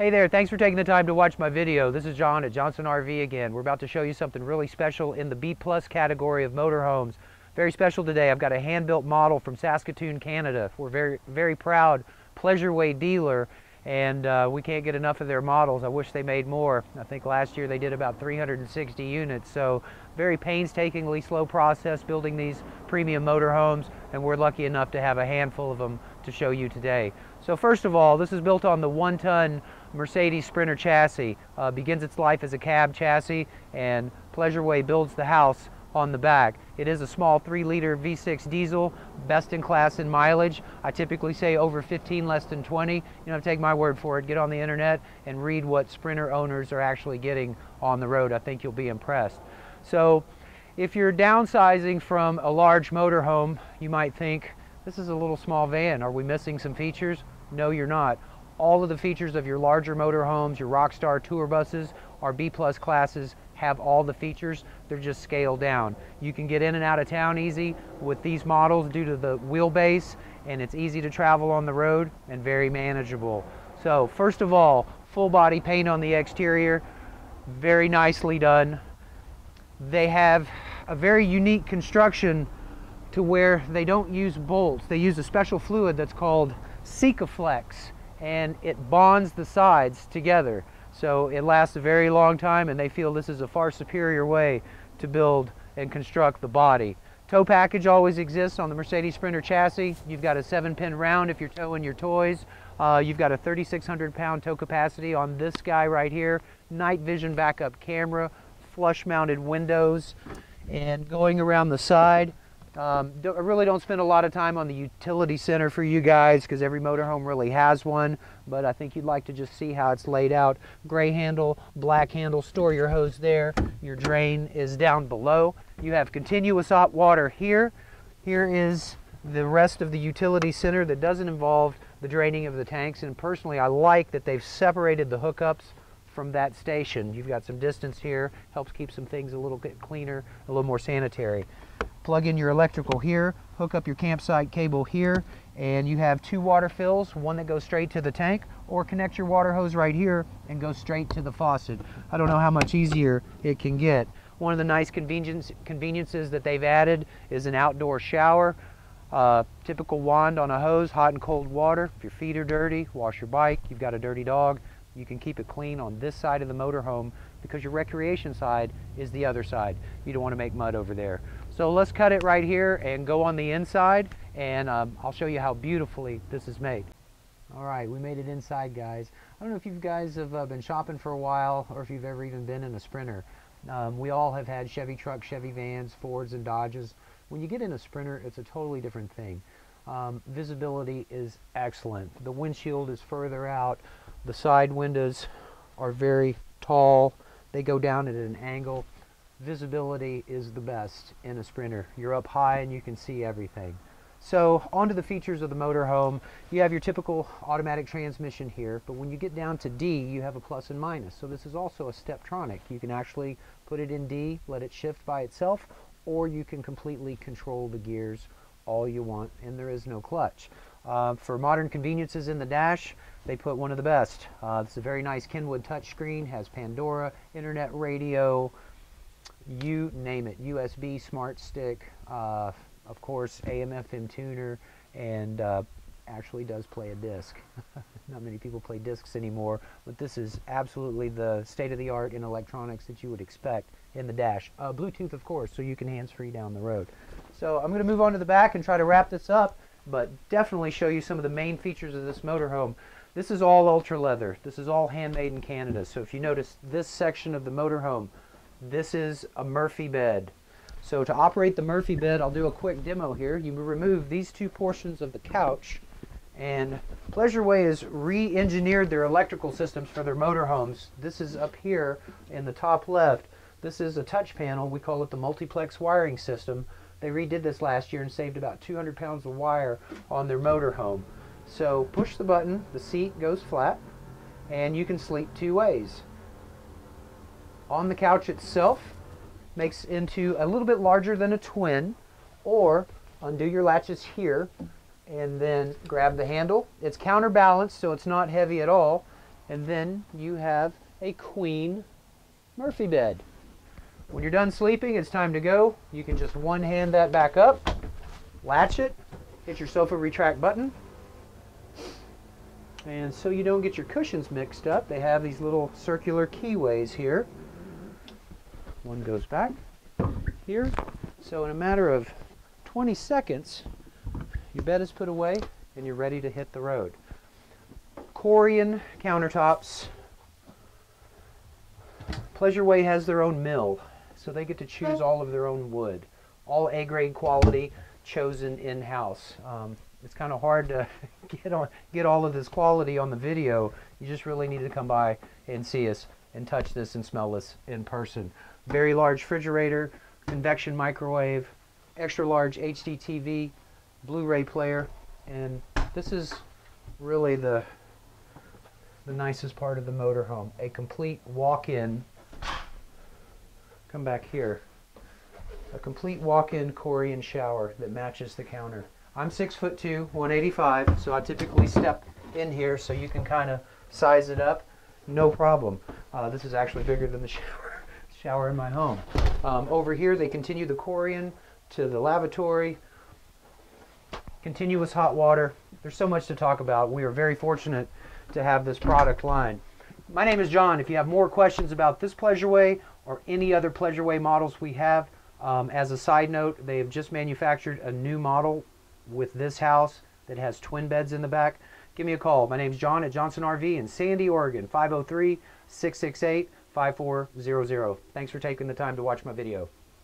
Hey there, thanks for taking the time to watch my video. This is John at Johnson RV again. We're about to show you something really special in the B plus category of motorhomes. Very special today. I've got a hand-built model from Saskatoon, Canada. We're very, very proud Pleasureway dealer and uh, we can't get enough of their models. I wish they made more. I think last year they did about 360 units, so very painstakingly slow process building these premium motorhomes, and we're lucky enough to have a handful of them to show you today. So first of all, this is built on the one-ton Mercedes Sprinter chassis. Uh, begins its life as a cab chassis, and Pleasureway builds the house on the back. It is a small 3 liter V6 diesel, best in class in mileage. I typically say over 15, less than 20. You to take my word for it. Get on the internet and read what Sprinter owners are actually getting on the road. I think you'll be impressed. So if you're downsizing from a large motorhome, you might think, this is a little small van. Are we missing some features? No, you're not. All of the features of your larger motorhomes, your Rockstar tour buses, our B plus classes have all the features, they're just scaled down. You can get in and out of town easy with these models due to the wheelbase and it's easy to travel on the road and very manageable. So first of all, full body paint on the exterior, very nicely done. They have a very unique construction to where they don't use bolts. They use a special fluid that's called Sikaflex and it bonds the sides together. So it lasts a very long time and they feel this is a far superior way to build and construct the body. Tow package always exists on the Mercedes Sprinter chassis. You've got a seven pin round if you're towing your toys. Uh, you've got a 3,600 pound tow capacity on this guy right here. Night vision backup camera, flush mounted windows, and going around the side, um, I really don't spend a lot of time on the utility center for you guys because every motorhome really has one, but I think you'd like to just see how it's laid out. Gray handle, black handle, store your hose there. Your drain is down below. You have continuous hot water here. Here is the rest of the utility center that doesn't involve the draining of the tanks, and personally I like that they've separated the hookups from that station. You've got some distance here, helps keep some things a little bit cleaner, a little more sanitary plug in your electrical here, hook up your campsite cable here, and you have two water fills, one that goes straight to the tank, or connect your water hose right here and go straight to the faucet. I don't know how much easier it can get. One of the nice convenience, conveniences that they've added is an outdoor shower. Uh, typical wand on a hose, hot and cold water. If your feet are dirty, wash your bike, you've got a dirty dog, you can keep it clean on this side of the motorhome because your recreation side is the other side. You don't want to make mud over there. So let's cut it right here and go on the inside and um, I'll show you how beautifully this is made. All right, we made it inside, guys. I don't know if you guys have uh, been shopping for a while or if you've ever even been in a Sprinter. Um, we all have had Chevy trucks, Chevy vans, Fords, and Dodges. When you get in a Sprinter, it's a totally different thing. Um, visibility is excellent. The windshield is further out. The side windows are very tall. They go down at an angle visibility is the best in a Sprinter. You're up high and you can see everything. So onto the features of the motorhome. You have your typical automatic transmission here, but when you get down to D, you have a plus and minus. So this is also a Steptronic. You can actually put it in D, let it shift by itself, or you can completely control the gears all you want, and there is no clutch. Uh, for modern conveniences in the dash, they put one of the best. Uh, it's a very nice Kenwood touchscreen, has Pandora, internet radio, you name it, USB, smart stick, uh, of course AM FM tuner, and uh, actually does play a disc. Not many people play discs anymore, but this is absolutely the state-of-the-art in electronics that you would expect in the dash. Uh, Bluetooth, of course, so you can hands-free down the road. So I'm going to move on to the back and try to wrap this up, but definitely show you some of the main features of this motorhome. This is all ultra leather. This is all handmade in Canada. So if you notice this section of the motorhome, this is a Murphy bed. So to operate the Murphy bed, I'll do a quick demo here. You remove these two portions of the couch and Pleasureway has re-engineered their electrical systems for their motorhomes. This is up here in the top left. This is a touch panel. We call it the multiplex wiring system. They redid this last year and saved about 200 pounds of wire on their motorhome. So push the button, the seat goes flat, and you can sleep two ways on the couch itself makes into a little bit larger than a twin or undo your latches here and then grab the handle. It's counterbalanced so it's not heavy at all And then you have a queen Murphy bed. When you're done sleeping, it's time to go. You can just one hand that back up, latch it, hit your sofa retract button. And so you don't get your cushions mixed up, they have these little circular keyways here. One goes back here. So in a matter of 20 seconds, your bed is put away and you're ready to hit the road. Corian countertops. Pleasureway has their own mill, so they get to choose all of their own wood. All A-grade quality, chosen in-house. Um, it's kind of hard to get on get all of this quality on the video. You just really need to come by and see us and touch this and smell this in person. Very large refrigerator, convection microwave, extra large HD TV, Blu-ray player, and this is really the the nicest part of the motorhome. A complete walk-in. Come back here. A complete walk-in Corian shower that matches the counter. I'm six foot two, 185, so I typically step in here so you can kind of size it up. No problem. Uh, this is actually bigger than the shower shower in my home. Um, over here, they continue the Corian to the lavatory, continuous hot water. There's so much to talk about. We are very fortunate to have this product line. My name is John. If you have more questions about this Pleasureway or any other Pleasureway models we have, um, as a side note, they have just manufactured a new model with this house that has twin beds in the back. Give me a call. My name is John at Johnson RV in Sandy, Oregon, 503 668 5400. Thanks for taking the time to watch my video.